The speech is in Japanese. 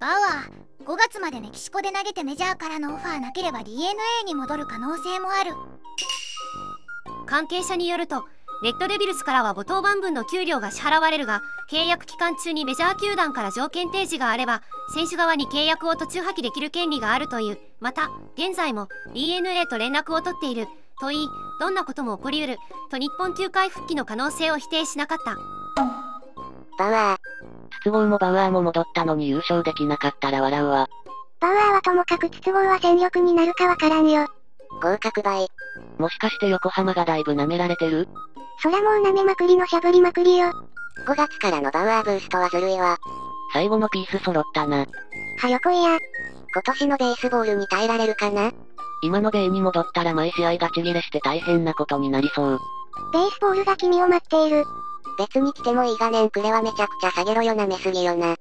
バウアー5月までメキシコで投げてメジャーからのオファーなければ DNA に戻る可能性もある関係者によるとレッドデビルスからは母当番分の給料が支払われるが契約期間中にメジャー球団から条件提示があれば選手側に契約を途中破棄できる権利があるというまた現在も DNA と連絡を取っていると言いどんなことも起こりうると日本球界復帰の可能性を否定しなかったバウアー。筒香もバウアーも戻ったのに優勝できなかったら笑うわ。バウアーはともかく筒香は戦力になるかわからんよ。合格倍。もしかして横浜がだいぶ舐められてる？そらもう舐めまくりのしゃぶりまくりよ。5月からのバウアーブーストはずるいわ。最後のピース揃ったな。はよこいや。今年のベースボールに耐えられるかな？今の米に戻ったら毎試合ガチ切れして大変なことになりそう。ベースボールが君を待っている。別に来てもいいがねんくれはめちゃくちゃ下げろよなめすぎよな。